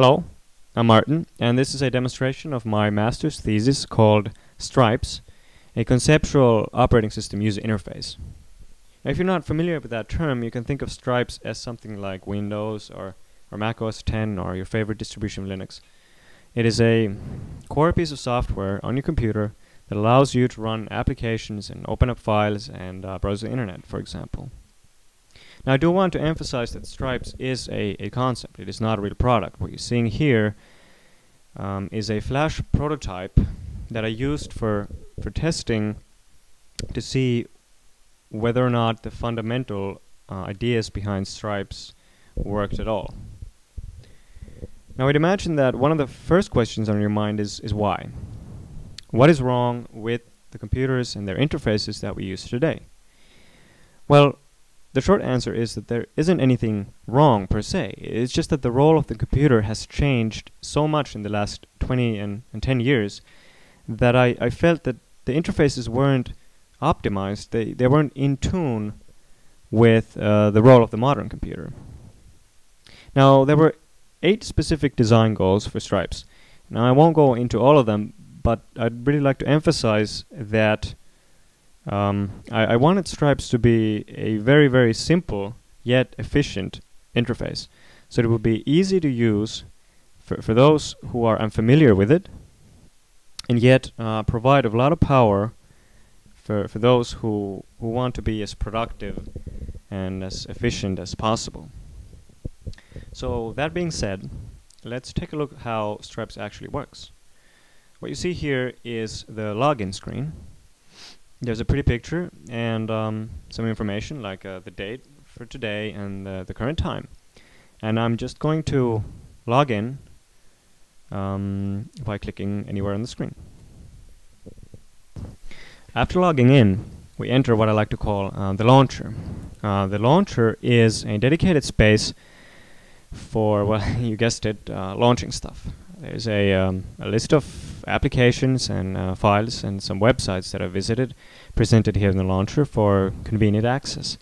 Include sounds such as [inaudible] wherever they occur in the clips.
Hello, I'm Martin, and this is a demonstration of my master's thesis called Stripes, a conceptual operating system user interface. Now, if you're not familiar with that term, you can think of Stripes as something like Windows or, or Mac OS 10 or your favorite distribution of Linux. It is a core piece of software on your computer that allows you to run applications and open up files and uh, browse the internet, for example. Now I do want to emphasize that Stripes is a, a concept, it is not a real product. What you're seeing here um, is a flash prototype that I used for, for testing to see whether or not the fundamental uh, ideas behind Stripes worked at all. Now I'd imagine that one of the first questions on your mind is, is why? What is wrong with the computers and their interfaces that we use today? Well, the short answer is that there isn't anything wrong per se. It's just that the role of the computer has changed so much in the last 20 and, and 10 years that I, I felt that the interfaces weren't optimized, they, they weren't in tune with uh, the role of the modern computer. Now, there were eight specific design goals for Stripes. Now, I won't go into all of them, but I'd really like to emphasize that um, I, I, wanted Stripes to be a very, very simple yet efficient interface. So it would be easy to use for, for those who are unfamiliar with it, and yet uh, provide a lot of power for, for those who, who want to be as productive and as efficient as possible. So that being said, let's take a look how Stripes actually works. What you see here is the login screen there's a pretty picture and um, some information like uh, the date for today and uh, the current time. And I'm just going to log in um, by clicking anywhere on the screen. After logging in, we enter what I like to call uh, the launcher. Uh, the launcher is a dedicated space for, [laughs] well, you guessed it, uh, launching stuff. There's a, um, a list of applications and uh, files and some websites that I visited presented here in the launcher for convenient access.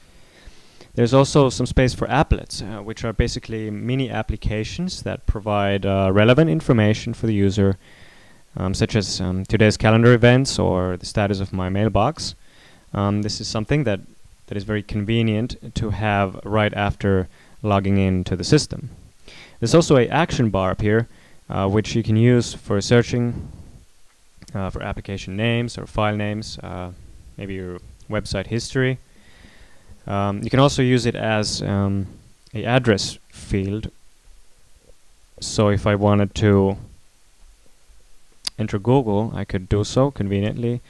There's also some space for applets, uh, which are basically mini applications that provide uh, relevant information for the user, um, such as um, today's calendar events or the status of my mailbox. Um, this is something that, that is very convenient to have right after logging into the system. There's also a action bar up here uh, which you can use for searching uh, for application names or file names, uh, maybe your website history. Um, you can also use it as um, a address field. So if I wanted to enter Google, I could do so conveniently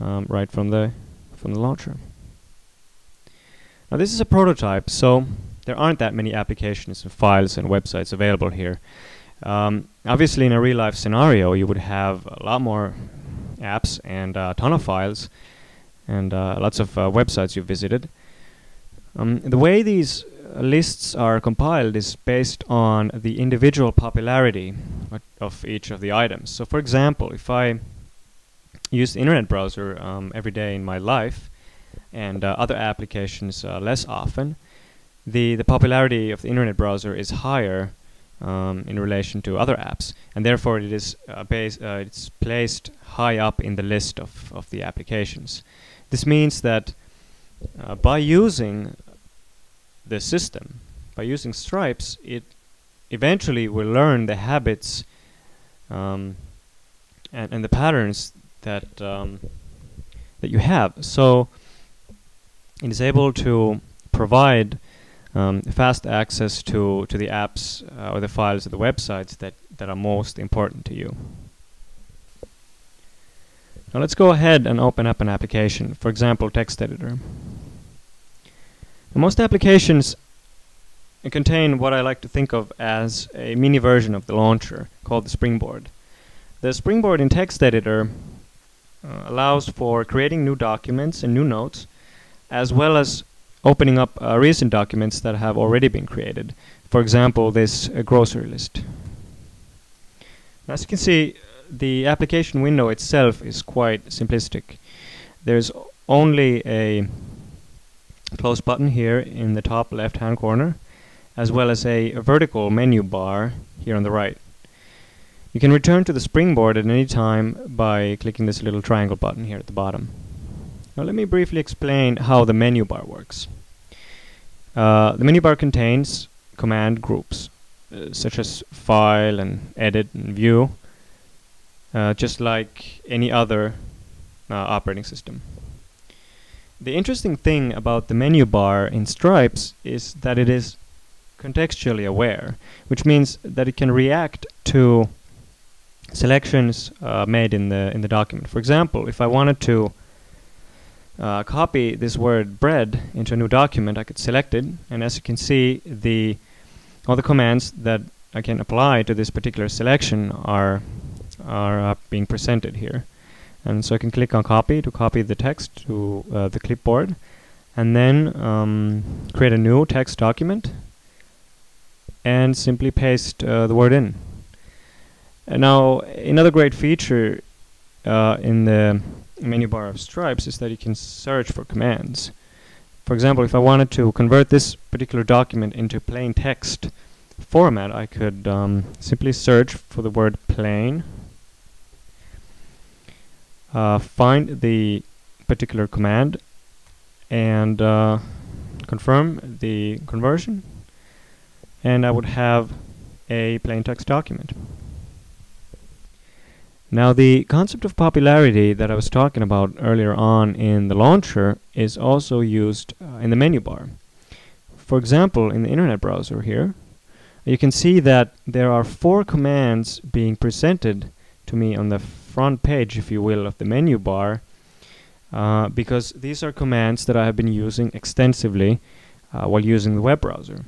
um, right from the from the launcher. Now this is a prototype, so there aren't that many applications and files and websites available here. Um, obviously, in a real life scenario, you would have a lot more apps and a ton of files and uh, lots of uh, websites you visited. Um, the way these uh, lists are compiled is based on the individual popularity of each of the items. So, for example, if I use the internet browser um, every day in my life and uh, other applications uh, less often, the, the popularity of the internet browser is higher um, in relation to other apps, and therefore it is uh, base, uh, it's placed high up in the list of, of the applications. This means that uh, by using the system, by using stripes, it eventually will learn the habits um, and, and the patterns that um, that you have. So it is able to provide um, fast access to, to the apps uh, or the files or the websites that, that are most important to you. Now let's go ahead and open up an application, for example text editor. Now most applications contain what I like to think of as a mini version of the launcher called the Springboard. The Springboard in text editor uh, allows for creating new documents and new notes as well as opening up uh, recent documents that have already been created. For example, this uh, grocery list. As you can see, the application window itself is quite simplistic. There's only a close button here in the top left hand corner as well as a, a vertical menu bar here on the right. You can return to the springboard at any time by clicking this little triangle button here at the bottom. Now let me briefly explain how the menu bar works. Uh, the menu bar contains command groups, uh, such as file and edit and view, uh, just like any other uh, operating system. The interesting thing about the menu bar in Stripes is that it is contextually aware, which means that it can react to selections uh, made in the in the document. For example, if I wanted to uh, copy this word bread into a new document, I could select it, and as you can see, the all the commands that I can apply to this particular selection are are uh, being presented here. And so I can click on copy to copy the text to uh, the clipboard, and then um, create a new text document, and simply paste uh, the word in. And now, another great feature uh, in the menu bar of Stripes is that you can search for commands. For example, if I wanted to convert this particular document into plain text format, I could um, simply search for the word plain, uh, find the particular command, and uh, confirm the conversion, and I would have a plain text document. Now the concept of popularity that I was talking about earlier on in the launcher is also used uh, in the menu bar. For example, in the internet browser here, you can see that there are four commands being presented to me on the front page, if you will, of the menu bar, uh, because these are commands that I have been using extensively uh, while using the web browser.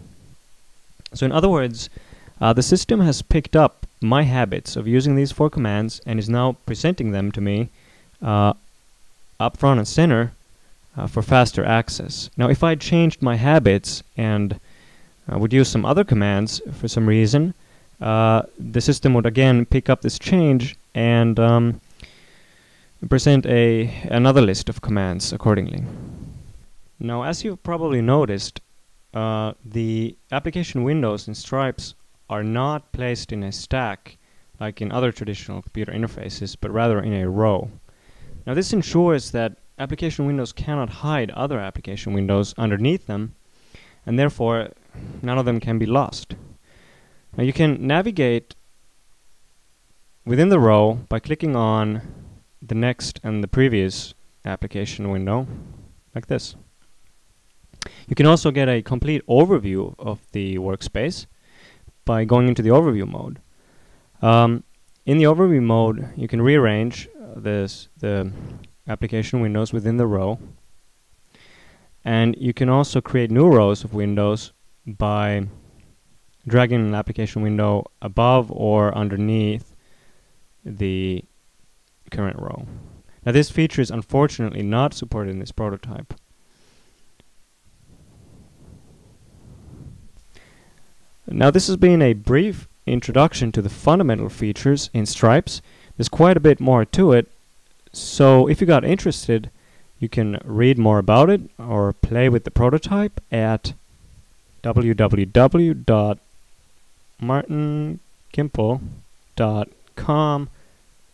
So in other words, uh, the system has picked up my habits of using these four commands and is now presenting them to me uh, up front and center uh, for faster access. Now if I changed my habits and uh, would use some other commands for some reason, uh, the system would again pick up this change and um, present a another list of commands accordingly. Now as you've probably noticed, uh, the application windows in Stripes are not placed in a stack like in other traditional computer interfaces, but rather in a row. Now this ensures that application windows cannot hide other application windows underneath them, and therefore none of them can be lost. Now you can navigate within the row by clicking on the next and the previous application window, like this. You can also get a complete overview of the workspace by going into the overview mode. Um, in the overview mode, you can rearrange this the application windows within the row, and you can also create new rows of windows by dragging an application window above or underneath the current row. Now this feature is unfortunately not supported in this prototype. Now this has been a brief introduction to the fundamental features in Stripes. There's quite a bit more to it, so if you got interested, you can read more about it or play with the prototype at www.martingimpl.com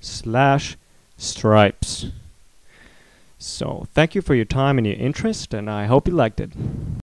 slash stripes. So thank you for your time and your interest, and I hope you liked it.